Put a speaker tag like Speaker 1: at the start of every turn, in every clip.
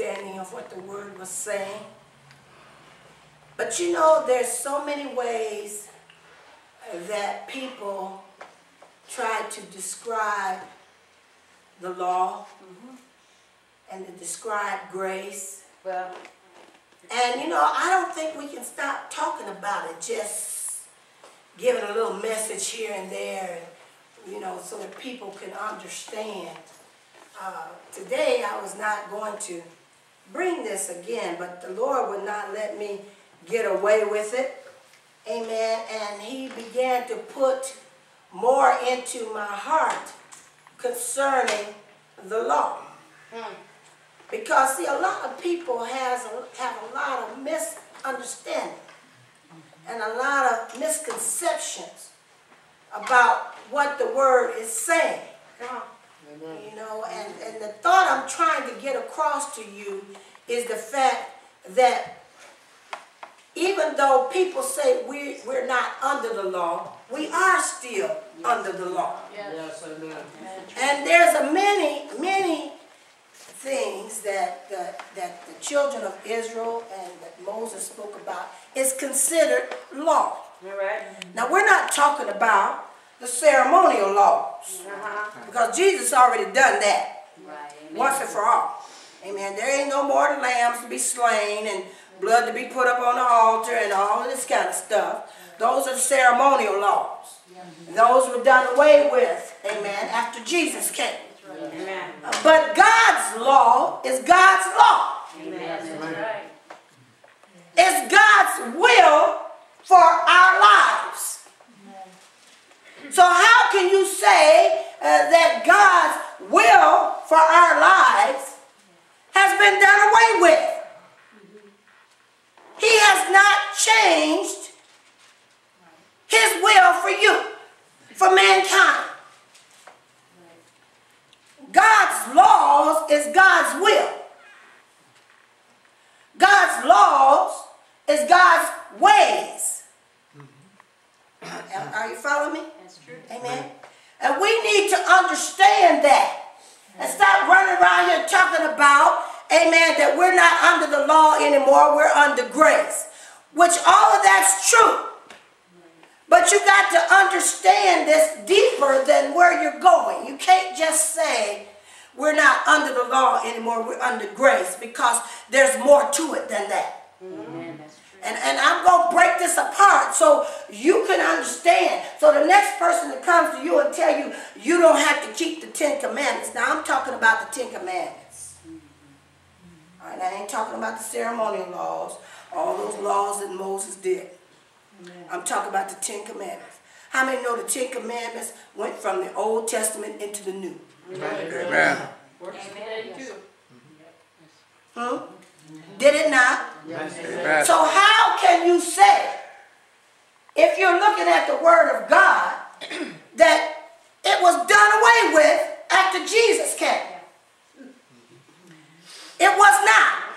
Speaker 1: understanding of what the word was saying. But you know, there's so many ways that people try to describe the law and to describe grace.
Speaker 2: Well,
Speaker 1: And you know, I don't think we can stop talking about it, just giving a little message here and there, and, you know, so that people can understand. Uh, today, I was not going to bring this again, but the Lord would not let me get away with it. Amen. And He began to put more into my heart concerning the law. Hmm. Because see, a lot of people has a, have a lot of misunderstanding and a lot of misconceptions about what the word is saying. You know, and, and the thought I'm trying to get across to you is the fact that even though people say we, we're not under the law, we are still under the law.
Speaker 3: Yes, amen.
Speaker 1: And there's a many, many things that, that, that the children of Israel and that Moses spoke about is considered law.
Speaker 2: all right.
Speaker 1: Now, we're not talking about the ceremonial laws
Speaker 2: Uh-huh.
Speaker 1: because Jesus already done that
Speaker 2: Right.
Speaker 1: once and for all. Amen. There ain't no more lambs to be slain and blood to be put up on the altar and all of this kind of stuff. Those are the ceremonial laws. Those were done away with, amen, after Jesus came.
Speaker 2: Amen.
Speaker 1: But God's law is God's law.
Speaker 2: Amen. That's.
Speaker 1: It's God's will for our lives. So how can you say uh, that God's will for our lives has been done away with? He has not changed his will for you, for mankind. God's laws is God's will. God's laws is God's ways. Are you following me? Amen. And we need to understand that. And stop running around here talking about, amen, that we're not under the law anymore, we're under grace. Which all of that's true. But you got to understand this deeper than where you're going. You can't just say we're not under the law anymore, we're under grace because there's more to it than that.
Speaker 2: Amen. That's true.
Speaker 1: And, and I'm going to break this apart so you can understand. So the next person that comes to you and tell you you don't have to keep the Ten Commandments. Now I'm talking about the Ten Commandments. All right, I ain't talking about the ceremonial laws, all those laws that Moses did. I'm talking about the Ten Commandments. How many know the Ten Commandments went from the Old Testament into the New?
Speaker 4: Amen.
Speaker 3: Works
Speaker 2: Amen.
Speaker 3: today too.
Speaker 1: Hmm? Did it not?
Speaker 4: Amen.
Speaker 1: So how can you say, if you're looking at the Word of God, that it was done away with after Jesus came? It was not.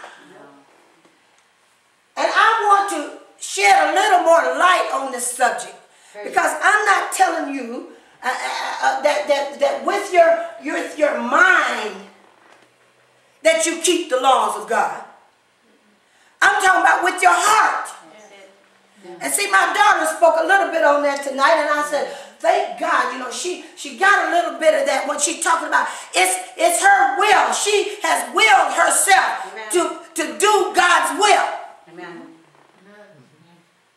Speaker 1: And I want to shed a little more light on this subject because I'm not telling you uh, uh, uh, that, that, that with your, your, your mind that you keep the laws of God. I'm talking about with your heart. And see, my daughter spoke a little bit on that tonight, and I said, thank God, you know, she she got a little bit of that when she talking about it's it's her will. She has willed herself
Speaker 2: Amen.
Speaker 1: to, to do God's will.
Speaker 2: Amen.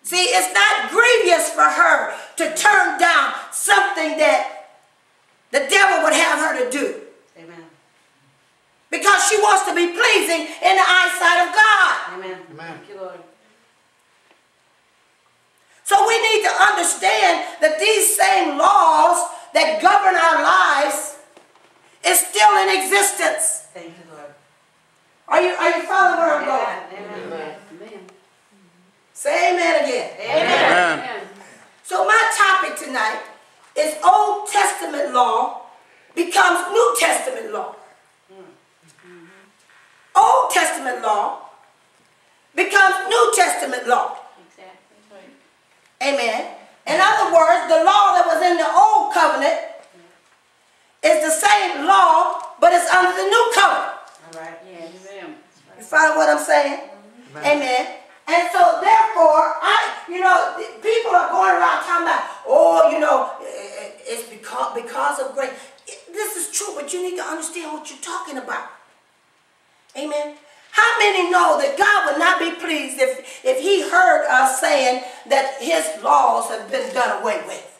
Speaker 1: See, it's not grievous for her to turn down something that the devil would have her to do.
Speaker 2: Amen.
Speaker 1: Because she wants to be pleasing in the eyesight of God.
Speaker 2: Amen.
Speaker 4: Amen.
Speaker 2: Thank you, Lord.
Speaker 1: So we need to understand that these same laws that govern our lives is still in existence.
Speaker 2: Thank you, Lord.
Speaker 1: Are you, are you following where I'm going?
Speaker 2: Amen. Amen. Amen.
Speaker 1: Say amen again.
Speaker 4: Amen.
Speaker 1: So my topic tonight is Old Testament law becomes New Testament law. Old Testament law becomes New Testament law.
Speaker 2: Exactly.
Speaker 1: Amen. In other words, the law that was in the old covenant is the same law, but it's under the new covenant.
Speaker 2: All right.
Speaker 3: Yes. Amen.
Speaker 1: follow what I'm saying? Mm-hmm. Amen. And so therefore, I, you know, people are going around talking about, oh, you know, it's because because of grace. This is true, but you need to understand what you're talking about. Amen. How many know that God would not be pleased if, if he heard us saying that his laws have been done away with?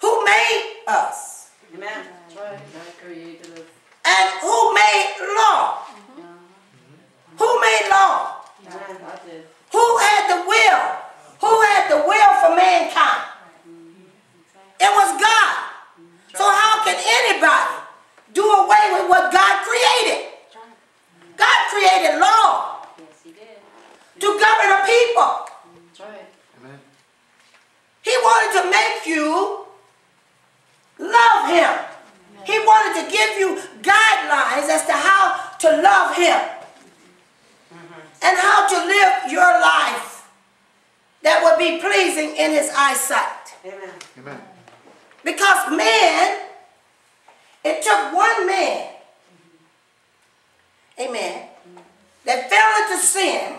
Speaker 1: Who made us?
Speaker 2: Amen. That's right. God created us.
Speaker 1: And who made law? Who made law?
Speaker 2: Did.
Speaker 1: Who had the will? Who had the will for mankind? It was God. So how can anybody do away with what God created? God created law
Speaker 2: Yes, he did.
Speaker 1: to govern a people.
Speaker 2: That's right.
Speaker 4: Amen.
Speaker 1: He wanted to make you love him. He wanted to give you guidelines as to how to love him mm-hmm. and how to live your life that would be pleasing in his eyesight.
Speaker 2: Amen.
Speaker 4: Amen.
Speaker 1: Because man, it took one man, amen, that fell into sin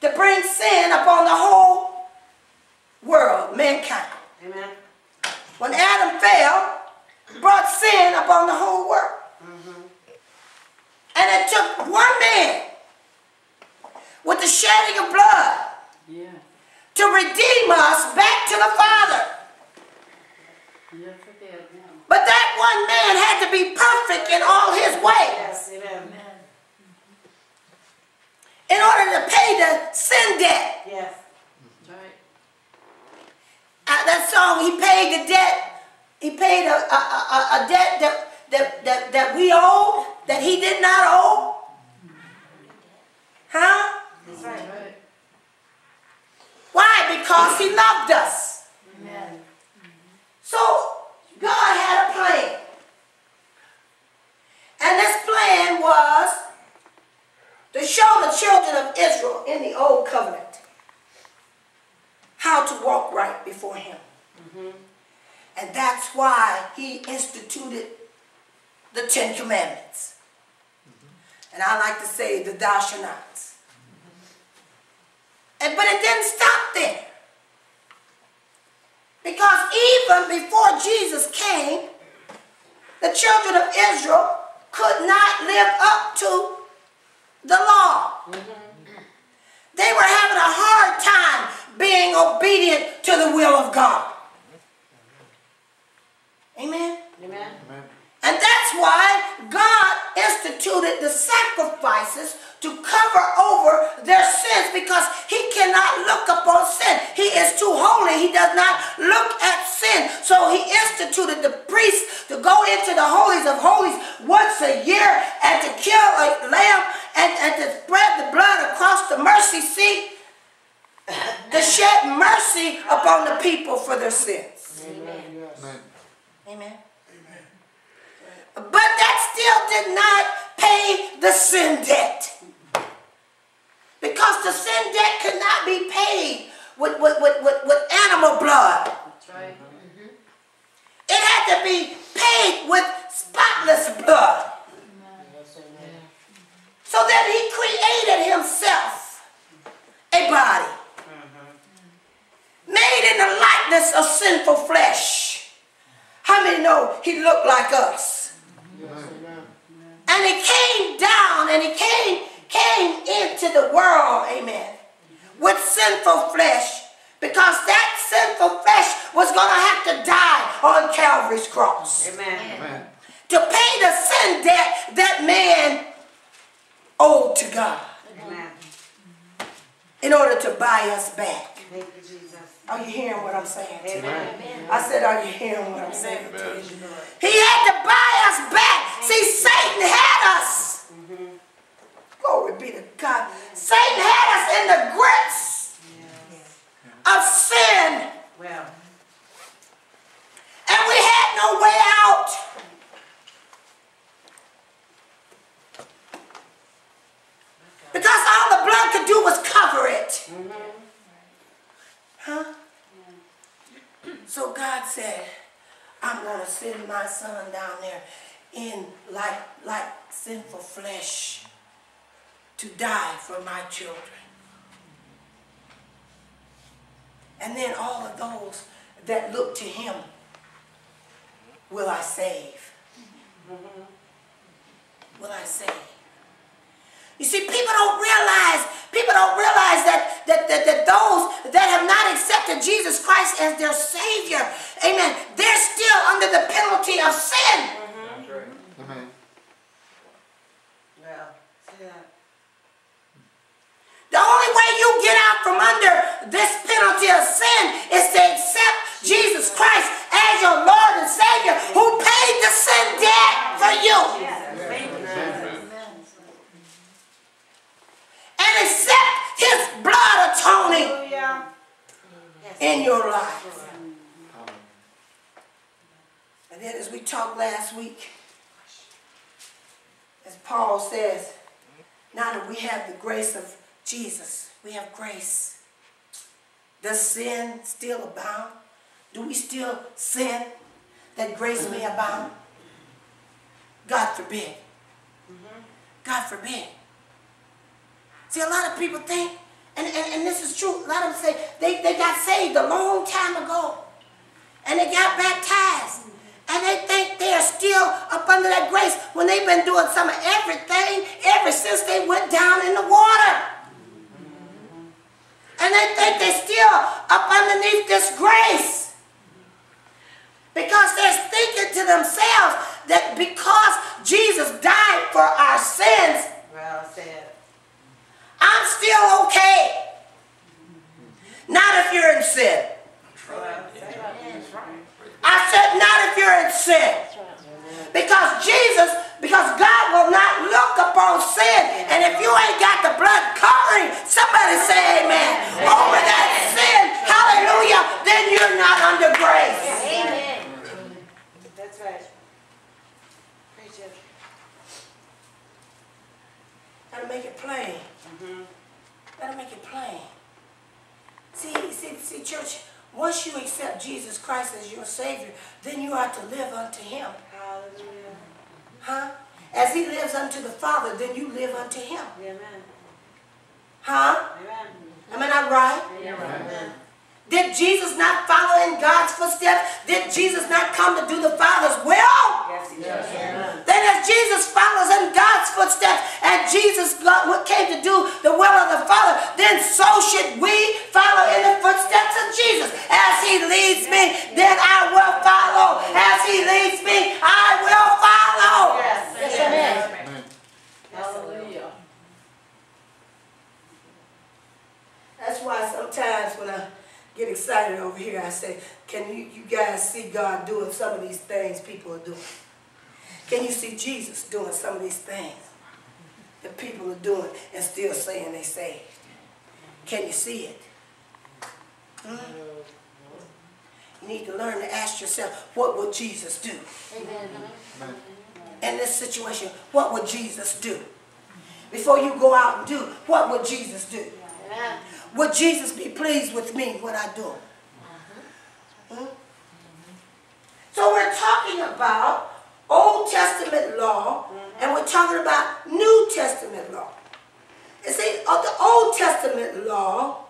Speaker 1: to bring sin upon the whole world, mankind.
Speaker 2: Amen.
Speaker 1: When Adam fell, brought sin upon the whole world. Mm-hmm. And it took one man with the shedding of blood
Speaker 2: Yeah.
Speaker 1: to redeem us back to the Father.
Speaker 2: You forget him.
Speaker 1: But that one man had to be perfect in all his ways
Speaker 2: Yes. Amen.
Speaker 1: in order to pay the sin debt.
Speaker 2: Yes. That's right.
Speaker 1: Uh, that song, he paid the debt. He paid a, a, a, a debt that, that, that, that we owed, that he did not owe. Huh?
Speaker 2: That's right. right.
Speaker 1: Why? Because he loved us.
Speaker 2: Amen.
Speaker 1: So God had a plan. And this plan was to show the children of Israel in the old covenant how to walk right before him. Mm-hmm. And that's why he instituted the Ten Commandments. Mm-hmm. And I like to say the thou shalt nots. Mm-hmm. And but it didn't stop there. Because even before Jesus came, the children of Israel could not live up to the law. They were having a hard time being obedient to the will of God. Amen.
Speaker 2: Amen.
Speaker 4: Amen.
Speaker 1: And that's why God instituted the sacrifices to cover over their sins because he cannot look upon sin. He is too holy. He does not look at sin. So he instituted the priests to go into the holies of holies once a year and to kill a lamb and, and to spread the blood across the mercy seat to shed mercy upon the people for their sins.
Speaker 2: Amen.
Speaker 4: Amen.
Speaker 1: Amen. Still did not pay the sin debt. Because the sin debt could not be paid with, with, with, with, with animal blood.
Speaker 2: That's right. Mm-hmm.
Speaker 1: It had to be paid with spotless blood. So that he created himself a body. Mm-hmm. Made in the likeness of sinful flesh. How many know he looked like us? And he came down and he came, came into the world, amen, with sinful flesh. Because that sinful flesh was going to have to die on Calvary's cross.
Speaker 2: Amen.
Speaker 4: Amen.
Speaker 1: To pay the sin debt that man owed to God.
Speaker 2: Amen.
Speaker 1: In order to buy us back.
Speaker 2: Thank you, Jesus.
Speaker 1: Are you hearing what I'm saying? to you?
Speaker 2: Amen.
Speaker 1: I said, are you hearing what I'm saying?
Speaker 4: Amen.
Speaker 1: He had to buy us back. See, Satan had us. Mm-hmm. Glory be to God. Satan had us in the grips of sin,
Speaker 2: Well.
Speaker 1: and we had no way out. Because all the blood could do was cover it. Huh? Son down there in like, like sinful flesh to die for my children. And then all of those that look to him will I save. Will I save? You see, people don't realize, people don't realize that, that, that, that those that have not accepted Jesus Christ as their Savior, amen, they're still under the penalty of sin.
Speaker 3: Amen.
Speaker 2: Well, say that.
Speaker 1: The only way you get out from under this penalty of sin is to accept Jesus Christ as your Lord and Savior who paid the sin debt for you. And accept His blood atoning
Speaker 2: Hallelujah.
Speaker 1: in your life. And then as we talked last week, as Paul says, now that we have the grace of Jesus, we have grace. Does sin still abound? Do we still sin that grace may abound? God forbid. God forbid. See, a lot of people think, and, and, and this is true, a lot of them say they, they got saved a long time ago. And they got baptized. And they think they are still up under that grace when they've been doing some of everything ever since they went down in the water. And they think they're still up underneath this grace. Because they're thinking to themselves that because Jesus died for our sins,
Speaker 2: Well said.
Speaker 1: I'm still okay. Not if you're in sin.
Speaker 2: Well said. That's right.
Speaker 1: I said, not sin. Because Jesus, because God will not look upon sin. And if you ain't got the blood covering, somebody say amen. Over that sin, hallelujah, then you're not under grace. Amen.
Speaker 2: That's right. Preach it.
Speaker 1: Gotta make it plain. Mm-hmm. Gotta make it plain. See, see, see, church, once you accept Jesus Christ as your Savior, then you are to live unto Him.
Speaker 2: Hallelujah.
Speaker 1: Huh? As He lives unto the Father, then you live unto Him.
Speaker 2: Amen.
Speaker 1: Huh?
Speaker 2: Amen.
Speaker 1: Am I not right?
Speaker 2: Amen.
Speaker 1: Did Jesus not follow in God's footsteps? Did Jesus not come to do the Father's will?
Speaker 2: Yes, he does.
Speaker 1: Then as Jesus follows in God's footsteps and Jesus got- came to do the will of the Father, then so should we follow in the footsteps of Jesus. As he leads me, then I will follow. As he leads me, I will follow.
Speaker 2: Yes.
Speaker 3: Amen.
Speaker 2: Hallelujah.
Speaker 1: That's why sometimes when I get excited over here, I say, can you, you guys see God doing some of these things people are doing? Can you see Jesus doing some of these things that people are doing and still saying they saved? Can you see it? Hmm? You need to learn to ask yourself, what would Jesus do?
Speaker 3: Amen.
Speaker 1: in this situation, what would Jesus do? Before you go out and do, what would Jesus do? Would Jesus be pleased with me what I do? Hmm? So we're talking about Old Testament law, and we're talking about New Testament law. You see, uh, the Old Testament law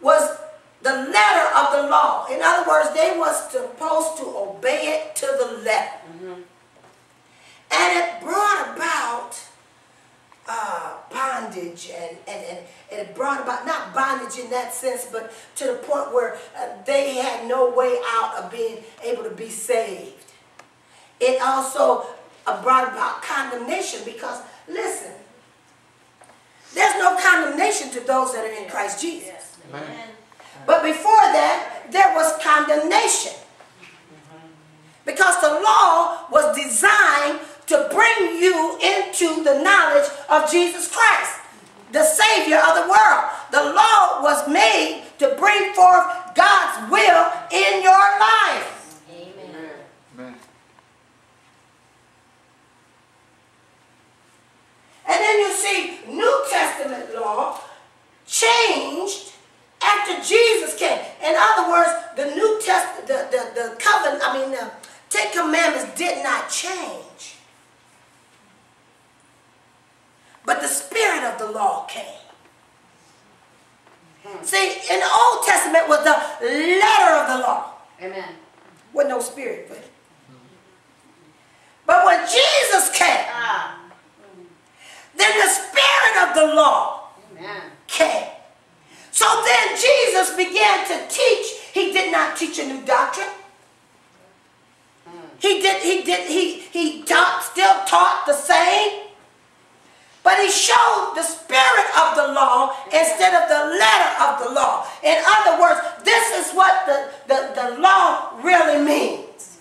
Speaker 1: was the letter of the law. In other words, they were supposed to obey it to the letter. And it brought about uh, bondage and, and, and, and it brought about, not bondage in that sense, but to the point where uh, they had no way out of being able to be saved. It also uh, brought about condemnation because, listen, there's no condemnation to those that are in Christ Jesus.
Speaker 3: Amen.
Speaker 1: But before that, there was condemnation. Because the law was designed to bring you into the knowledge of Jesus Christ, the Savior of the world. The law was made to bring forth God's will in your life.
Speaker 3: Amen.
Speaker 1: And then you see New Testament law changed after Jesus came. In other words, the New Testament, the, the, the covenant, I mean, the Ten Commandments did not change. Of the law came. See, in the Old Testament was the letter of the law
Speaker 2: Amen.
Speaker 1: with no spirit with it. But when Jesus came,
Speaker 2: Ah.
Speaker 1: then the spirit of the law
Speaker 2: Amen.
Speaker 1: came. So then Jesus began to teach. He did not teach a new doctrine. He did, he did, he, he taught, still taught the same. But he showed the spirit of the law instead of the letter of the law. In other words, this is what the, the, the law really means.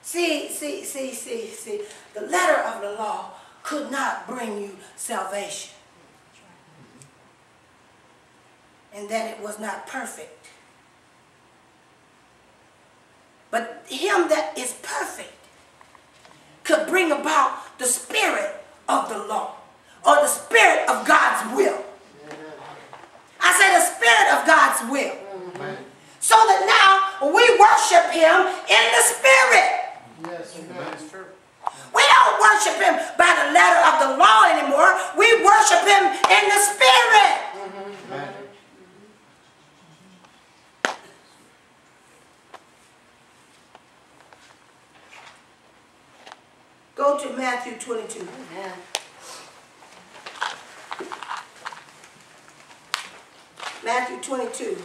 Speaker 1: See, see, see, see, see. The letter of the law could not bring you salvation. And that it was not perfect. But him that is perfect could bring about the spirit of the law or the spirit of God's will. I say the spirit of God's will.
Speaker 3: Amen.
Speaker 1: So that now we worship him in the spirit.
Speaker 3: Yes, amen. It's true.
Speaker 1: We don't worship him by the letter of the law anymore. We worship him in the spirit.
Speaker 3: Amen.
Speaker 1: Go to Matthew 22.
Speaker 2: Amen.
Speaker 1: Matthew 22.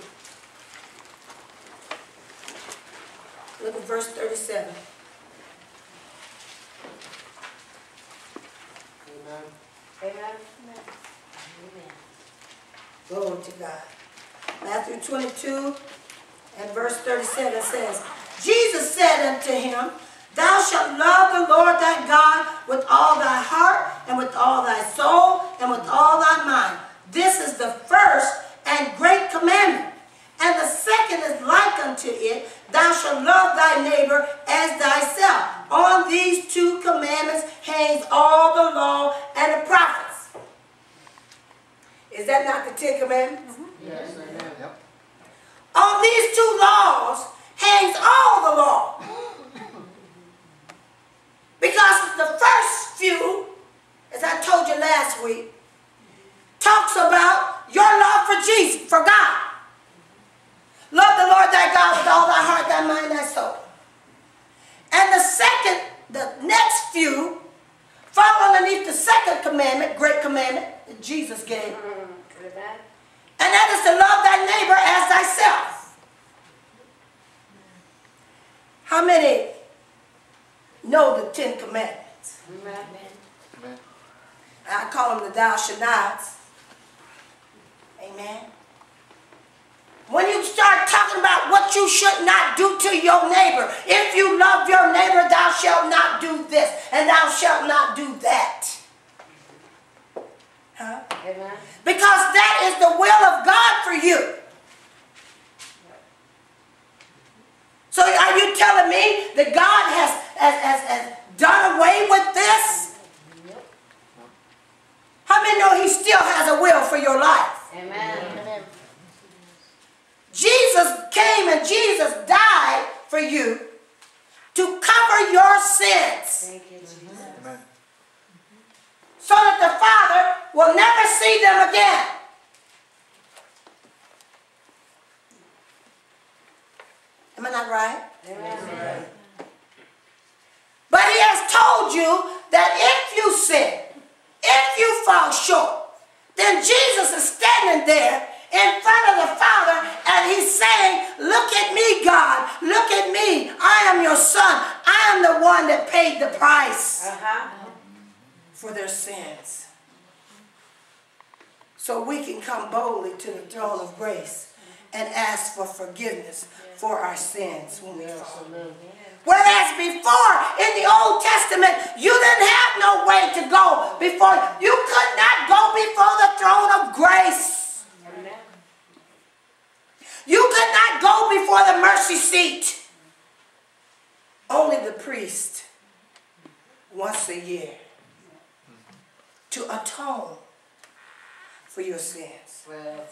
Speaker 1: Look at verse 37.
Speaker 3: Amen.
Speaker 2: Amen.
Speaker 1: Glory to God. Matthew 22 and verse 37 says, Jesus said unto him, Thou shalt love the Lord thy God with all thy heart, and with all thy soul, and with all thy mind. This is the first and great commandment. And the second is like unto it, Thou shalt love thy neighbor as thyself. On these two commandments hangs all the law and the prophets. Is that not the Ten Commandments? Mm-hmm.
Speaker 3: Yes, amen. Yep.
Speaker 1: On these two laws hangs all the law. Because the first few, as I told you last week, talks about your love for Jesus, for God. Love the Lord thy God with all thy heart, thy mind, thy soul. And the second, the next few, fall underneath the second commandment, great commandment that Jesus gave. And that is to love thy neighbor as thyself. How many know the Ten Commandments?
Speaker 2: Amen.
Speaker 3: Amen.
Speaker 1: I call them the thou shalt nots. Amen. When you start talking about what you should not do to your neighbor, if you love your neighbor, thou shalt not do this, and thou shalt not do that. Huh?
Speaker 2: Amen.
Speaker 1: Because that is the will of God for you. So are you telling me that God has, has, has, has done away with this? How many know he still has a will for your life?
Speaker 2: Amen.
Speaker 1: Jesus came and Jesus died for you to cover your sins
Speaker 2: Thank you, Jesus.
Speaker 1: So that the Father will never see them again. Am I not right?
Speaker 2: Amen.
Speaker 1: But he has told you that if you sin, if you fall short, then Jesus is standing there in front of the Father and he's saying, Look at me, God. Look at me. I am your son. I am the one that paid the price
Speaker 2: Uh-huh.
Speaker 1: for their sins. So we can come boldly to the throne of grace and ask for forgiveness for our sins when we fall. Whereas before in the Old Testament, you didn't have no way to go before. You could not go before the throne of grace.
Speaker 2: Amen.
Speaker 1: You could not go before the mercy seat. Only the priest once a year to atone for your sins,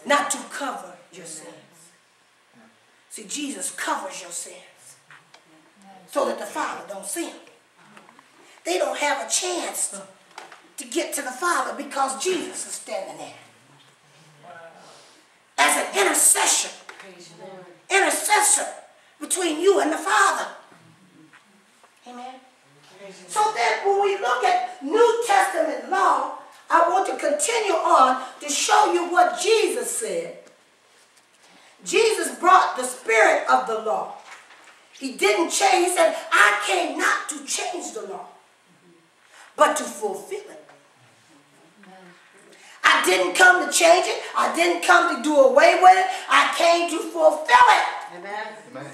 Speaker 1: not to cover your sins. See, Jesus covers your sins so that the Father don't see them. they don't have a chance to get to the Father because Jesus is standing there. As an intercession, intercessor between you and the Father. Amen. So that when we look at New Testament law, I want to continue on to show you what Jesus said. Jesus brought the spirit of the law. He didn't change. He said, I came not to change the law, but to fulfill it. I didn't come to change it. I didn't come to do away with it. I came to fulfill it.
Speaker 2: Amen.
Speaker 3: Amen.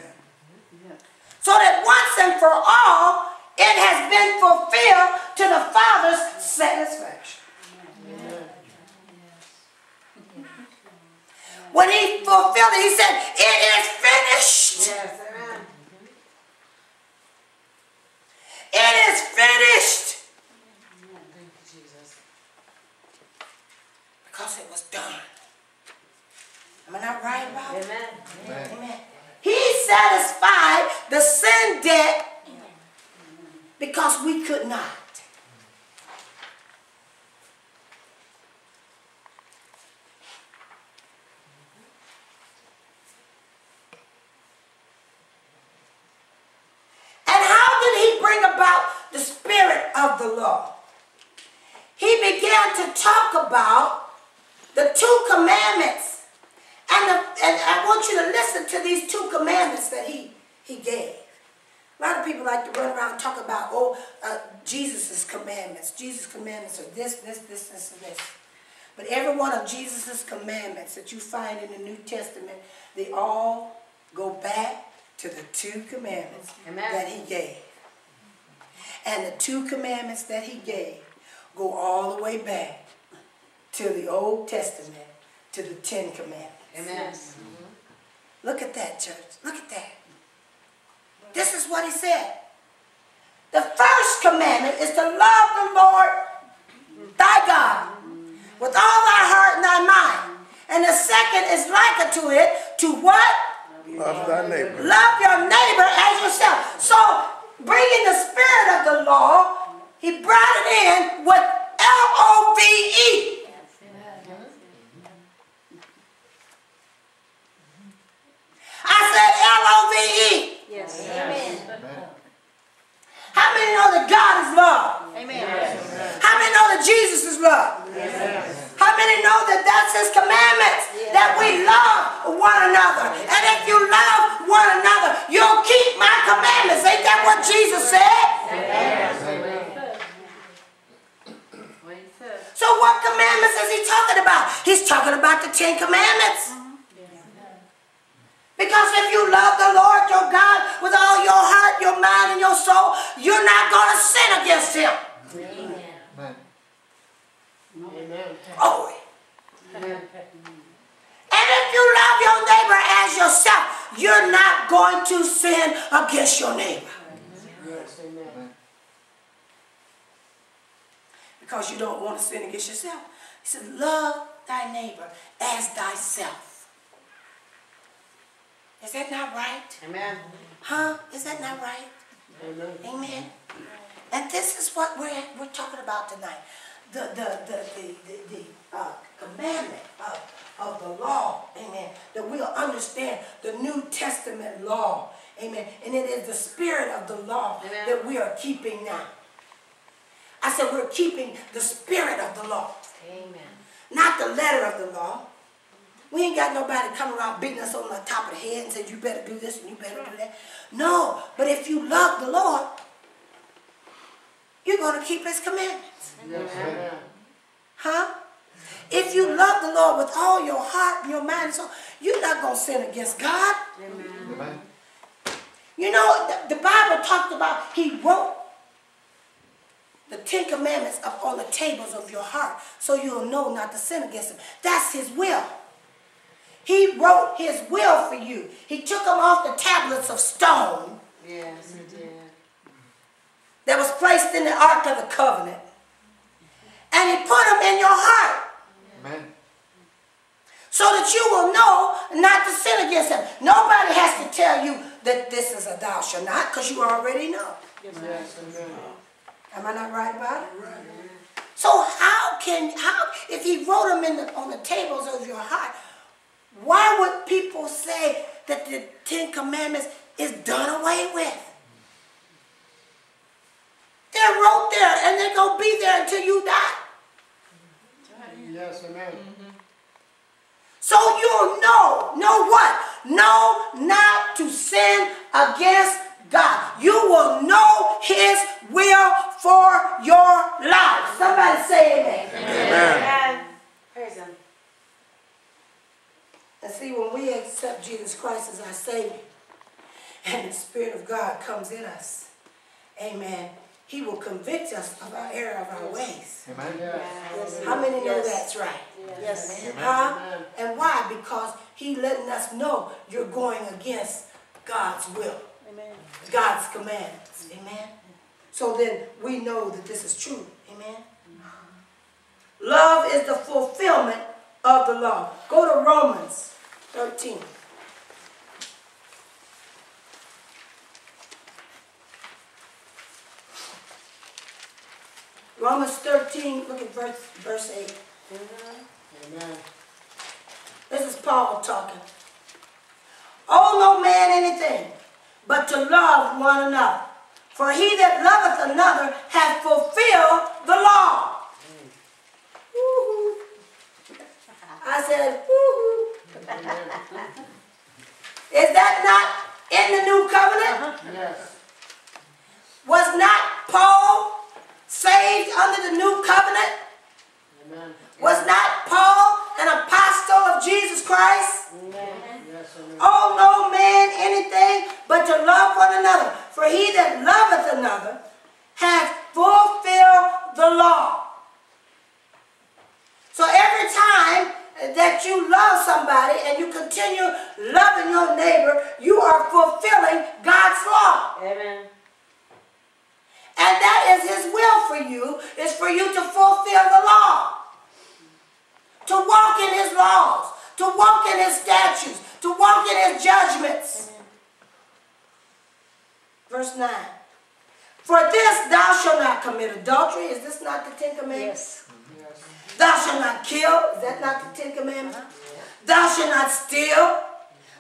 Speaker 1: So that once and for all, it has been fulfilled to the Father's satisfaction. When he fulfilled it, he said, It is finished.
Speaker 2: Yes, amen.
Speaker 1: It is finished.
Speaker 2: Thank you, Jesus.
Speaker 1: Because it was done. Am I not right about it?
Speaker 2: Amen.
Speaker 3: Amen.
Speaker 1: Amen. He satisfied the sin debt because we could not. And how did he bring about the spirit of the law? He began to talk about the two commandments. And, the, and I want you to listen to these two commandments that he, he gave. A lot of people like to run around and talk about, oh, uh, Jesus' commandments. Jesus' commandments are this, this, this, this, and this. But every one of Jesus' commandments that you find in the New Testament, they all go back to the two commandments
Speaker 2: Amen.
Speaker 1: that he gave. And the two commandments that he gave go all the way back to the Old Testament, to the Ten Commandments.
Speaker 2: Amen. Mm-hmm.
Speaker 1: Look at that, church. Look at that. This is what he said. The first commandment is to love the Lord thy God with all thy heart and thy mind. And the second is like unto it to what?
Speaker 4: Love thy neighbor.
Speaker 1: Love your neighbor as yourself. So, bringing the spirit of the law, he brought it in with L-O-V-E. I said L-O-V-E.
Speaker 2: Yes.
Speaker 3: Amen.
Speaker 1: How many know that God is love?
Speaker 2: Amen.
Speaker 1: How many know that Jesus is love? How many know that that's his commandments? That we love one another. And if you love one another, you'll keep my commandments. Ain't that what Jesus said?
Speaker 2: What he said.
Speaker 1: So what commandments is he talking about? He's talking about the Ten Commandments. Because if you love the Lord your God with all your heart, your mind, and your soul, you're not going to sin against him.
Speaker 3: Amen.
Speaker 1: Glory. And if you love your neighbor as yourself, you're not going to sin against your neighbor.
Speaker 3: Amen.
Speaker 1: Because you don't want to sin against yourself. He said, love thy neighbor as thyself. Is that not right?
Speaker 2: Amen.
Speaker 1: Huh? Is that not right? Amen. Amen. And this is what we're, we're talking about tonight. The, the, the, the, the, the uh, commandment of, of the law. Amen. That we'll understand the New Testament law. Amen. And it is the spirit of the law
Speaker 2: Amen.
Speaker 1: that we are keeping now. I said we're keeping the spirit of the law,
Speaker 2: Amen.
Speaker 1: not the letter of the law. We ain't got nobody coming around beating us on the top of the head and saying, you better do this and you better do that. No, but if you love the Lord, you're going to keep his commandments.
Speaker 3: Amen.
Speaker 1: Huh? If you love the Lord with all your heart and your mind and soul, you're not going to sin against God.
Speaker 3: Amen.
Speaker 1: You know, the, the Bible talked about, he wrote the Ten Commandments up on the tables of your heart so you'll know not to sin against him. That's his will. He wrote his will for you. He took them off the tablets of stone
Speaker 2: Yes, he did.
Speaker 1: that was placed in the Ark of the Covenant. And he put them in your heart
Speaker 3: Amen.
Speaker 1: so that you will know not to sin against him. Nobody has to tell you that this is a thou shall not because you already know. Am I not right about it? So how can, how, if he wrote them in the, on the tables of your heart, why would people say that the Ten Commandments is done away with? They're wrote there and they're going to be there until you die.
Speaker 3: Yes, amen.
Speaker 1: So you'll know, know what? Know not to sin against God. You will know His will for your life. Somebody say amen.
Speaker 4: Amen.
Speaker 2: Praise him.
Speaker 1: And see, when we accept Jesus Christ as our Savior, and the Spirit of God comes in us, amen, He will convict us of our error of our ways.
Speaker 3: Amen.
Speaker 2: Yes.
Speaker 1: How many know
Speaker 2: Yes.
Speaker 1: that's right?
Speaker 2: Yes.
Speaker 1: Huh?
Speaker 3: Amen.
Speaker 1: And why? Because He letting us know you're going against God's will. God's commandments. Amen. So then we know that this is true. Amen. Love is the fulfillment of the law. Go to Romans 13. Romans 13, look at verse, verse 8.
Speaker 3: Amen.
Speaker 1: This is Paul talking. Oh, no man anything but to love one another. For he that loveth another hath fulfilled the law. I said, woo-hoo. Is that not in the new covenant? Uh-huh.
Speaker 3: Yes.
Speaker 1: Was not Paul saved under the new covenant?
Speaker 3: Amen.
Speaker 1: Was not Paul an apostle of Jesus Christ?
Speaker 3: Amen.
Speaker 1: Owe no man anything but to love one another. For he that loveth another hath fulfilled the law. So every time that you love somebody and you continue loving your neighbor, you are fulfilling God's law.
Speaker 2: Amen.
Speaker 1: And that is his will for you, is for you to fulfill the law. To walk in his laws, to walk in his statutes, to walk in his judgments. Verse 9. For this thou shalt not commit adultery. Is this not the Ten Commandments?
Speaker 2: Yes.
Speaker 3: Yes.
Speaker 1: Thou shalt not kill. Is that not the Ten Commandments? Thou shalt not steal.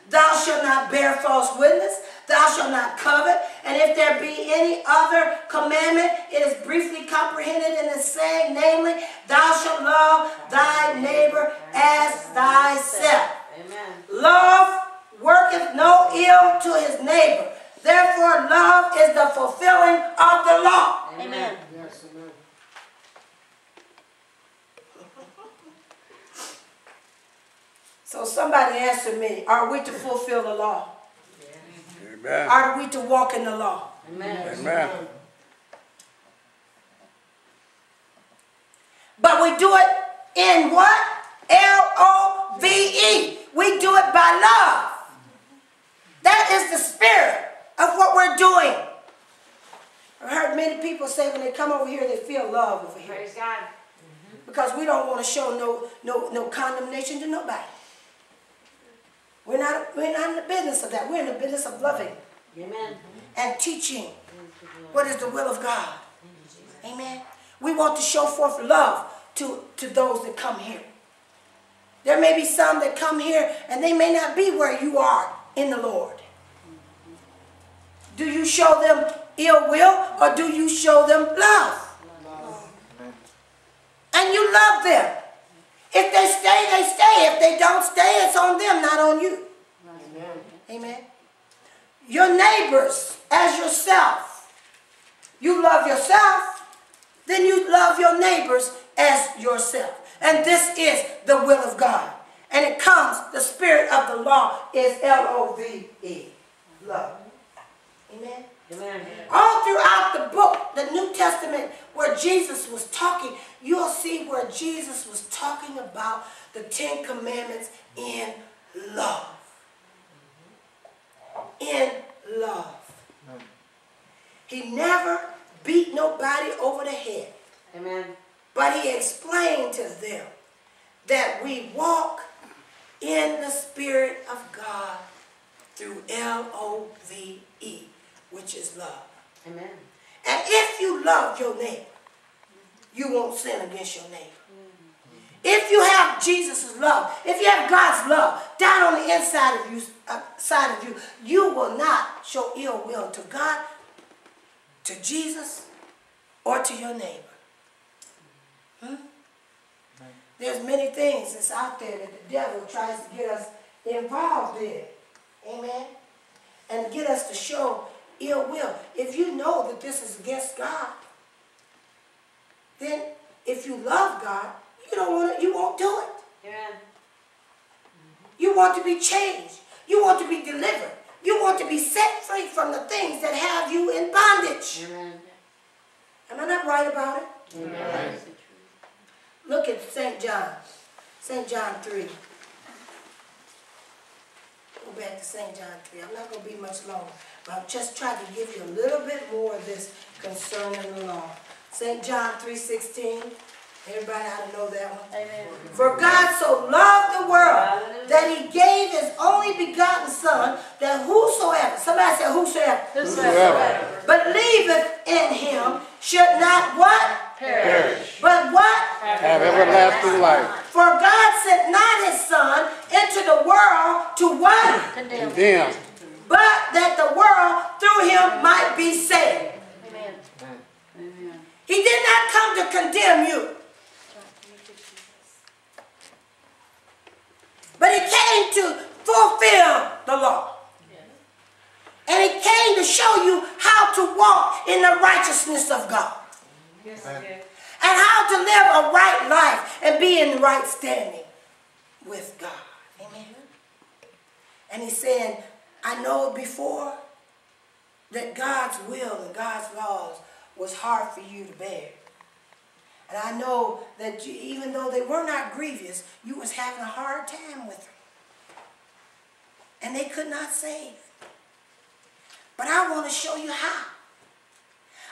Speaker 1: Thou shalt not bear false witness. Thou shalt not covet. And if there be any other commandment, it is briefly comprehended in the saying, namely, Thou shalt love thy neighbor as thyself.
Speaker 2: Amen.
Speaker 1: Love worketh no ill to his neighbor. Therefore, love is the fulfilling of the law.
Speaker 2: Amen.
Speaker 3: Yes, amen.
Speaker 1: So somebody answer me, are we to fulfill the law?
Speaker 4: Amen.
Speaker 1: Are we to walk in the law?
Speaker 2: Amen.
Speaker 4: Amen.
Speaker 1: But we do it in what? L-O-V-E. We do it by love. That is the spirit of what we're doing. I've heard many people say when they come over here, they feel love over here.
Speaker 2: Praise God.
Speaker 1: Because we don't want to show no, no, no condemnation to nobody. We're not, we're not in the business of that. We're in the business of loving
Speaker 2: Amen.
Speaker 1: and teaching what is the will of God. Amen. We want to show forth love to, to those that come here. There may be some that come here and they may not be where you are in the Lord. Do you show them ill will or do you show them love? And you love them. If they stay, they stay. If they don't stay, it's on them, not on you.
Speaker 3: Amen.
Speaker 1: Amen. Your neighbors as yourself. You love yourself, then you love your neighbors as yourself. And this is the will of God. And it comes, the spirit of the law is L-O-V-E. Love. Amen.
Speaker 2: Amen.
Speaker 1: All throughout the book, the New Testament, where Jesus was talking, you'll see where Jesus was talking about the Ten Commandments in love. In love. He never beat nobody over the head,
Speaker 2: Amen.
Speaker 1: But he explained to them that we walk in the Spirit of God through L O V E, which is love.
Speaker 2: Amen.
Speaker 1: And if you love your neighbor, you won't sin against your neighbor. If you have Jesus' love, if you have God's love down on the inside of you, uh, side of you, you will not show ill will to God, to Jesus, or to your neighbor. Hmm? There's many things that's out there that the devil tries to get us involved in. Amen. And get us to show ill will. If you know that this is against God, then if you love God, you don't want to, you won't do it.
Speaker 2: Amen.
Speaker 1: You want to be changed. You want to be delivered. You want to be set free from the things that have you in bondage.
Speaker 2: Amen.
Speaker 1: Am I not right about it?
Speaker 3: Amen.
Speaker 1: Look at St. John. St. John 3. Go back to St. John 3. I'm not going to be much longer, but I'm just trying to give you a little bit more of this concerning the law. St. John 3.16. Everybody ought to know that one.
Speaker 2: Amen.
Speaker 1: For God so loved the world that he gave his only begotten Son, that whosoever, somebody said whosoever,
Speaker 2: Whosoever
Speaker 1: believeth in him should not what?
Speaker 2: perish.
Speaker 1: But what?
Speaker 4: Have everlasting life.
Speaker 1: For God sent not his Son into the world to what?
Speaker 2: Condemned.
Speaker 4: Condemn.
Speaker 1: But that the world through him might be saved.
Speaker 2: Amen. Amen.
Speaker 1: He did not come to condemn you, but he came to fulfill the law. And he came to show you how to walk in the righteousness of God. And how to live a right life and be in the right standing with God. Amen. And he's saying, I know before that God's will and God's laws was hard for you to bear. And I know that you, even though they were not grievous, you was having a hard time with them. And they could not save. But I want to show you how.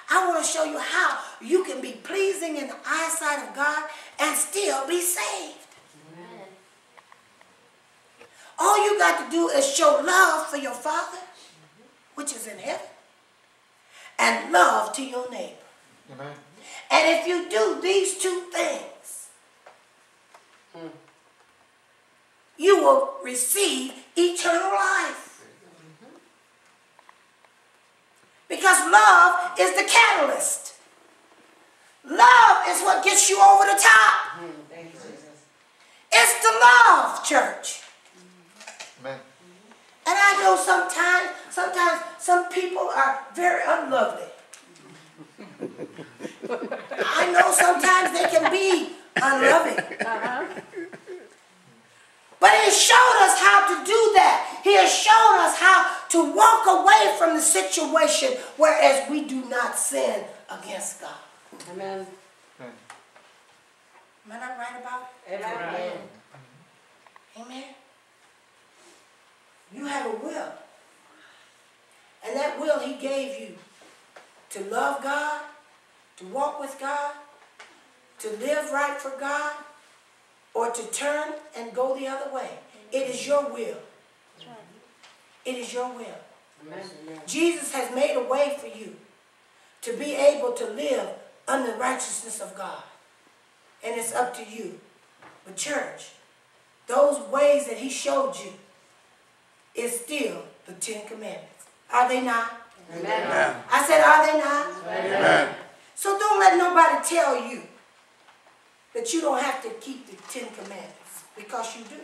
Speaker 1: I want to show you how you can be pleasing in the eyesight of God and still be saved.
Speaker 2: Amen.
Speaker 1: All you got to do is show love for your Father, mm-hmm. which is in heaven, and love to your neighbor.
Speaker 3: Amen.
Speaker 1: And if you do these two things, mm. you will receive eternal life. Because love is the catalyst. Love is what gets you over the top.
Speaker 2: Thank you, Jesus.
Speaker 1: It's the love, church.
Speaker 3: Amen.
Speaker 1: And I know sometimes, sometimes some people are very unlovely. I know sometimes they can be unloving. Uh-huh. But he has showed us how to do that. He has shown us how to walk away from the situation whereas we do not sin against God.
Speaker 2: Amen.
Speaker 3: Amen.
Speaker 1: Am I not right about it?
Speaker 2: Amen.
Speaker 1: Amen. You have a will. And that will he gave you to love God, to walk with God, to live right for God, or to turn and go the other way. It is your will. It is your will.
Speaker 2: Amen.
Speaker 1: Jesus has made a way for you to be able to live under the righteousness of God. And it's up to you. But church, those ways that he showed you is still the Ten Commandments. Are they not?
Speaker 2: Amen.
Speaker 1: I said, are they not?
Speaker 4: Amen.
Speaker 1: So don't let nobody tell you that you don't have to keep the Ten Commandments because you do.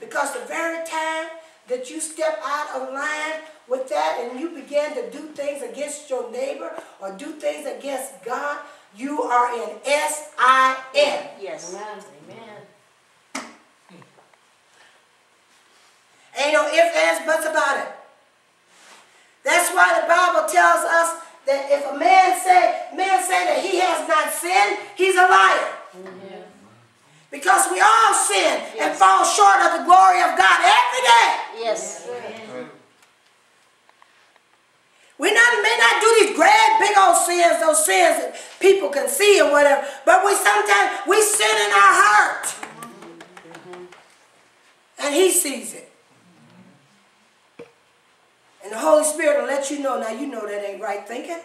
Speaker 1: Because the very time that you step out of line with that and you begin to do things against your neighbor or do things against God, you are in S-I-N.
Speaker 2: Yes. Amen.
Speaker 1: Ain't no ifs, ands, buts about it. That's why the Bible tells us that if a man say, man say that he has not sinned, he's a liar. Because we all sin and fall short of the glory of God every day.
Speaker 2: Yes.
Speaker 3: Amen.
Speaker 1: We not, may not do these great big old sins, those sins that people can see or whatever, but we sometimes, we sin in our heart. And he sees it. And the Holy Spirit will let you know, now you know that ain't right thinking.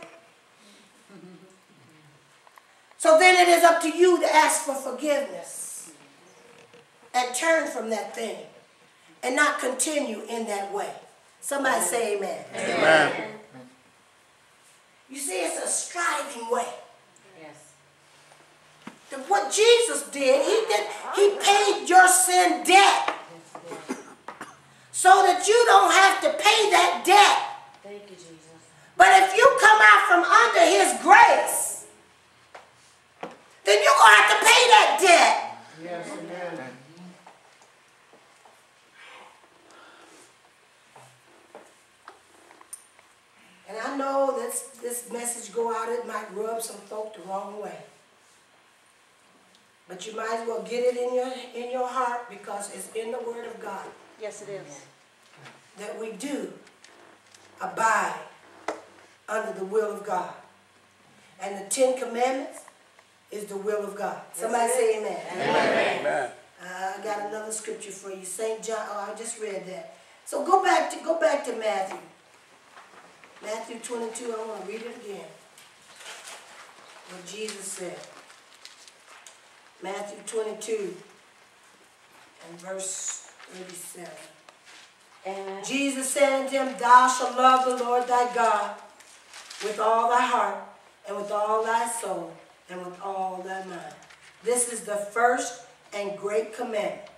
Speaker 1: So then it is up to you to ask for forgiveness and turn from that thing and not continue in that way. Somebody say amen.
Speaker 4: Amen.
Speaker 1: You see, it's a striving way.
Speaker 2: Yes.
Speaker 1: That What Jesus did, he did, he paid your sin debt so that you don't have to pay that debt.
Speaker 2: Thank you, Jesus.
Speaker 1: But if you come out from under his grace, then you're going to have to pay that debt.
Speaker 2: Yes, amen.
Speaker 1: And I know this, this message go out, it might rub some folk the wrong way. But you might as well get it in your, in your heart because it's in the word of God
Speaker 2: Yes, it is.
Speaker 1: that we do abide under the will of God. And the Ten Commandments is the will of God. Somebody say amen.
Speaker 4: Amen.
Speaker 1: Uh, I got another scripture for you. St. John, oh, I just read that. So go back to go back to Matthew. Matthew 22, I want to read it again. What Jesus said. Matthew 22 and verse 37.
Speaker 2: And
Speaker 1: Jesus said unto him, Thou shalt love the Lord thy God with all thy heart, and with all thy soul, and with all thy mind. This is the first and great commandment.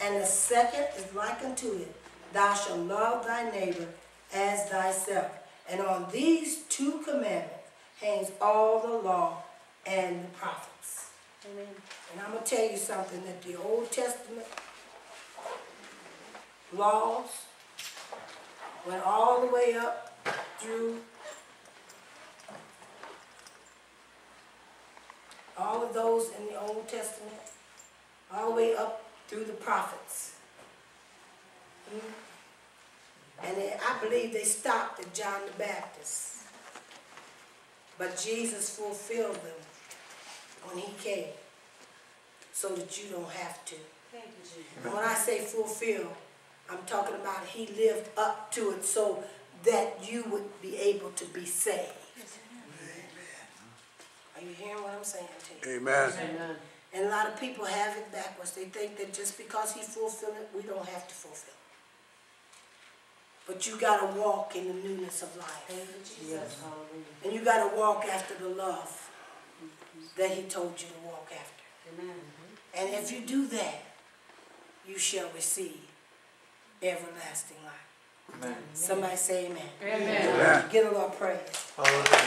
Speaker 1: And the second is like unto it, Thou shalt love thy neighbor as thyself. And on these two commandments hangs all the law and the prophets.
Speaker 2: Amen.
Speaker 1: And I'm going to tell you something that the Old Testament laws went all the way up through all of those in the Old Testament, all the way up through the prophets. Hmm? And I believe they stopped at John the Baptist. But Jesus fulfilled them when he came so that you don't have to.
Speaker 2: Thank you, Jesus.
Speaker 1: And when I say fulfill, I'm talking about he lived up to it so that you would be able to be saved. Are you hearing what I'm saying to you?
Speaker 4: Amen.
Speaker 2: Amen.
Speaker 1: And a lot of people have it backwards. They think that just because he fulfilled it, we don't have to fulfill it. But you gotta walk in the newness of life.
Speaker 2: Thank you, Jesus. Hallelujah.
Speaker 1: And you gotta walk after the love that he told you to walk after.
Speaker 2: Amen.
Speaker 1: And if you do that, you shall receive everlasting life.
Speaker 3: Amen.
Speaker 1: Somebody say amen.
Speaker 4: Amen.
Speaker 1: Get a Lord praise.
Speaker 3: Hallelujah.